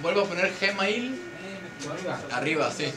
Vuelvo a poner Gmail arriba, sí.